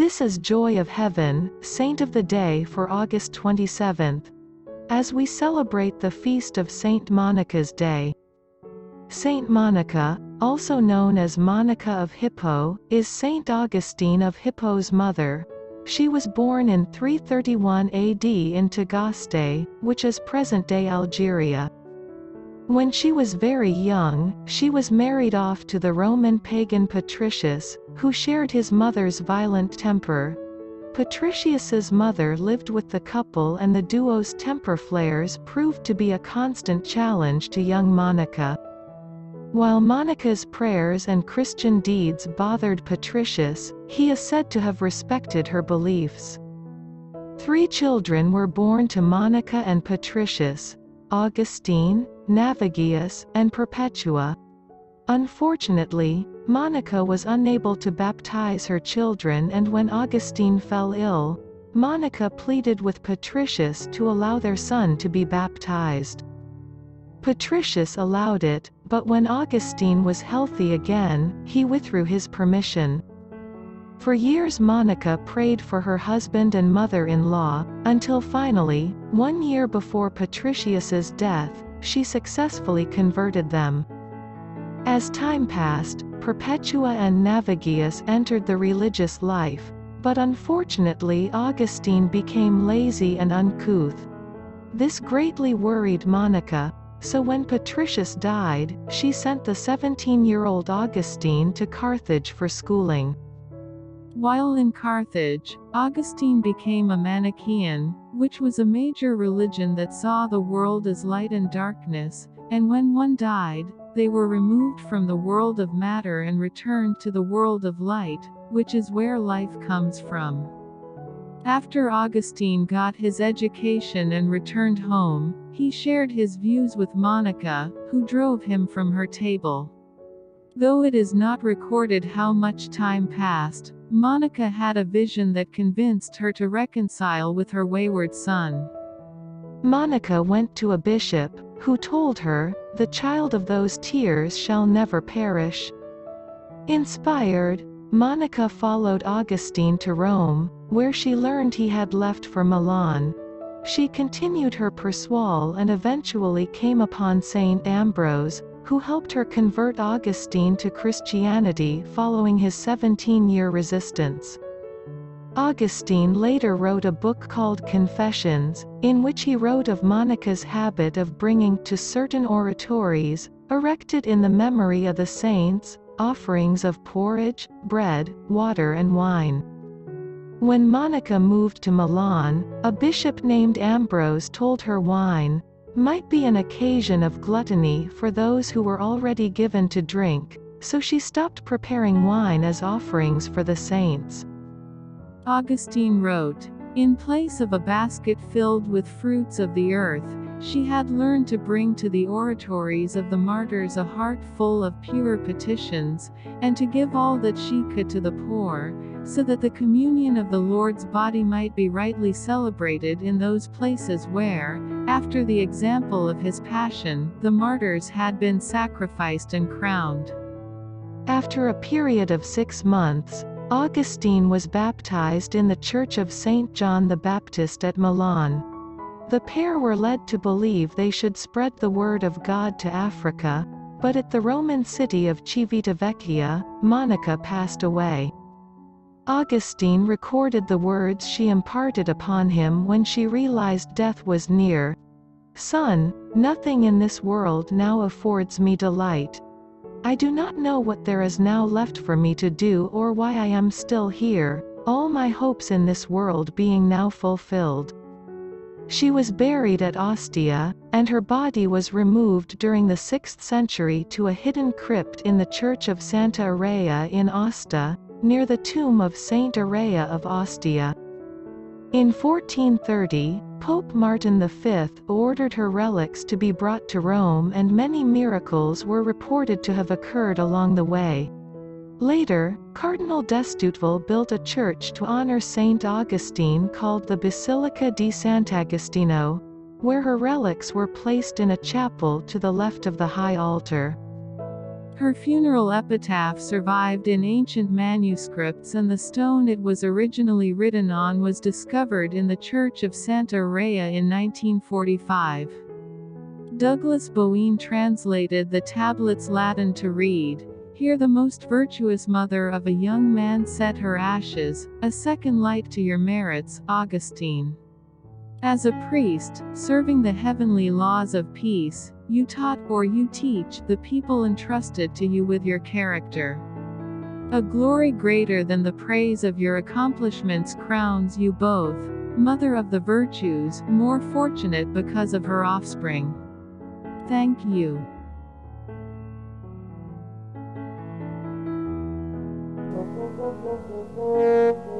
This is Joy of Heaven, Saint of the Day for August 27th, as we celebrate the feast of Saint Monica's Day. Saint Monica, also known as Monica of Hippo, is Saint Augustine of Hippo's mother. She was born in 331 AD in Tagaste, which is present-day Algeria. When she was very young, she was married off to the Roman pagan Patricius, who shared his mother's violent temper. Patricius's mother lived with the couple and the duo's temper flares proved to be a constant challenge to young Monica. While Monica's prayers and Christian deeds bothered Patricius, he is said to have respected her beliefs. Three children were born to Monica and Patricius, Augustine, Navigius, and Perpetua. Unfortunately, Monica was unable to baptize her children and when Augustine fell ill, Monica pleaded with Patricius to allow their son to be baptized. Patricius allowed it, but when Augustine was healthy again, he withdrew his permission. For years Monica prayed for her husband and mother-in-law, until finally, one year before Patricius's death, she successfully converted them. As time passed, Perpetua and Navigius entered the religious life, but unfortunately Augustine became lazy and uncouth. This greatly worried Monica, so when Patricius died, she sent the 17-year-old Augustine to Carthage for schooling. While in Carthage, Augustine became a Manichaean, which was a major religion that saw the world as light and darkness, and when one died, they were removed from the world of matter and returned to the world of light, which is where life comes from. After Augustine got his education and returned home, he shared his views with Monica, who drove him from her table. Though it is not recorded how much time passed, Monica had a vision that convinced her to reconcile with her wayward son. Monica went to a bishop, who told her, The child of those tears shall never perish. Inspired, Monica followed Augustine to Rome, where she learned he had left for Milan. She continued her persuasion and eventually came upon Saint Ambrose, who helped her convert Augustine to Christianity following his 17-year resistance. Augustine later wrote a book called Confessions, in which he wrote of Monica's habit of bringing to certain oratories, erected in the memory of the saints, offerings of porridge, bread, water and wine. When Monica moved to Milan, a bishop named Ambrose told her wine, might be an occasion of gluttony for those who were already given to drink, so she stopped preparing wine as offerings for the saints. Augustine wrote, In place of a basket filled with fruits of the earth, she had learned to bring to the oratories of the martyrs a heart full of pure petitions, and to give all that she could to the poor, so that the communion of the Lord's body might be rightly celebrated in those places where, after the example of his passion, the martyrs had been sacrificed and crowned. After a period of six months, Augustine was baptized in the Church of St. John the Baptist at Milan. The pair were led to believe they should spread the word of God to Africa, but at the Roman city of Civitavecchia, Monica passed away. Augustine recorded the words she imparted upon him when she realized death was near. Son, nothing in this world now affords me delight. I do not know what there is now left for me to do or why I am still here, all my hopes in this world being now fulfilled. She was buried at Ostia, and her body was removed during the 6th century to a hidden crypt in the church of Santa Aurea in Ostia, near the tomb of Saint Aurea of Ostia. In 1430, Pope Martin V ordered her relics to be brought to Rome and many miracles were reported to have occurred along the way. Later, Cardinal d'Estouteville built a church to honor Saint Augustine called the Basilica di Sant'Agostino, where her relics were placed in a chapel to the left of the high altar. Her funeral epitaph survived in ancient manuscripts and the stone it was originally written on was discovered in the Church of Santa Aurea in 1945. Douglas Boin translated the tablets Latin to read, Here the most virtuous mother of a young man set her ashes, a second light to your merits, Augustine. As a priest, serving the heavenly laws of peace, you taught or you teach the people entrusted to you with your character. A glory greater than the praise of your accomplishments crowns you both, mother of the virtues, more fortunate because of her offspring. Thank you.